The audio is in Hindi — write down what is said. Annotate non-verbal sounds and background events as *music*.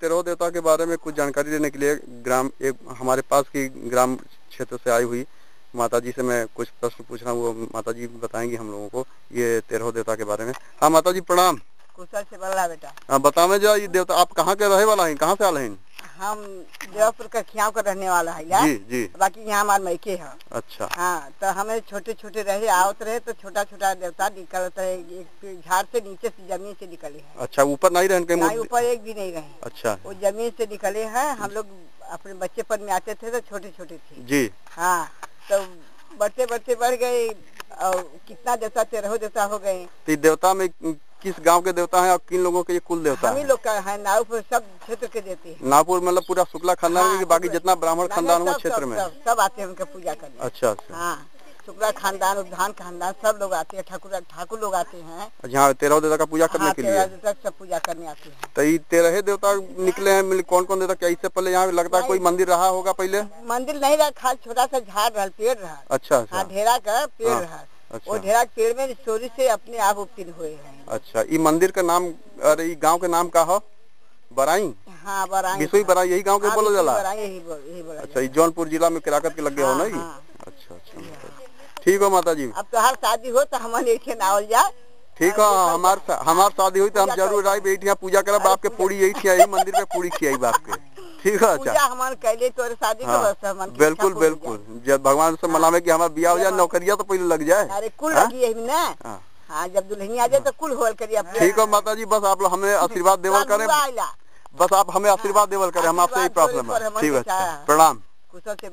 तेरह देवता के बारे में कुछ जानकारी देने के लिए ग्राम एक हमारे पास की ग्राम क्षेत्र से आई हुई माता जी से मैं कुछ प्रश्न पूछ रहा हूँ वो माता जी बताएँगी हम लोगों को ये तेरह देवता के बारे में। हाँ माता जी प्रणाम। कुशल से बल्ला बेटा। हाँ, बतावे जो ये देवता आप कहाँ के रहे वाला है? कहाँ से आ रहे हैं? हम देवपुर का खियाव का रहने वाला है यार जी जी। बाकी यहाँ हमारे मैके है। अच्छा। हाँ तो हमें छोटे छोटे रहे आवत रहे तो छोटा छोटा देवता निकलत रहे एक झाड़ से नीचे से ज़मीन से निकले हैं। अच्छा ऊपर नहीं मूर्ति- ऊपर एक भी नहीं रहे। अच्छा। वो ज़मीन से निकले हैं हम लोग अपने बच्चेपन में आते थे तो छोटे छोटे थे। जी। हाँ तो बढ़ते बढ़ते बढ़ गए और कितना देवता तेरह देवता हो गए। तो देवता में किस गाँव के देवता हैं और किन लोगों के ये कुल देवता हम है लोग का है नाव पर सब क्षेत्र के देते हैं। नागपुर मतलब पूरा शुक्ला खानदान हाँ, बाकी जितना ब्राह्मण खानदान हुआ क्षेत्र में सब- आते हैं उनका पूजा करने। अच्छा अच्छा। हाँ शुक्ला खानदान उद्धान खानदान सब लोग आते हैं ठाकुर ठाकुर लोग आते हैं। यहाँ तेरह देवता का पूजा करने हाँ के लिए? सब पूजा करने आते हैं। तो ये तेरह देवता निकले हैं कौन कौन देवता? क्या इससे पहले यहाँ लगता है कोई मंदिर रहा होगा पहले? मंदिर नहीं रहा खाली छोटा सा झाड़ रहा पेड़ रहा। अच्छा हाँ अच्छा ढेरा का पेड़ हाँ, रहा। अच्छा। वो ढेरा पेड़ में चोरी से अपने आप उत्तीर्ण हुए हैं। अच्छा ये मंदिर का नाम अरे ये गाँव के नाम का हो? बराई? हाँ बराई बिसुई बराई यही गाँव के हाँ, बोला जाला। बोला अच्छा ये जौनपुर जिला में किराकत के लगे हो ना हाँ, ये हाँ। अच्छा अच्छा जी। ठीक हो माता जी अब तो हर शादी हो तो हमन एक नावल जाए ठीक है हमार हमार शादी हुई तो हम ज़रूर आई बेटी यहाँ पूजा करब आपके पूरी यही *laughs* खियाई मंदिर में पूरी खियाई बाप के। ठीक है अच्छा। हमन कैले तोरे शादी हाँ। बिल्कुल बिल्कुल। जब भगवान से मनावे की हमारा बिया हो जाए नौकरिया तो पहले लग जाए। अरे कुल हाँ? लगी है ना हाँ। जब दुल्हनी आ जाए तो कुल होल करिए ठीक है माता जी बस आप लोग हमें आशीर्वाद *laughs* देवल करें। बस आप हमें आशीर्वाद देवल करें हम आपसे है ठीक है अच्छा। प्रणाम। कुशल से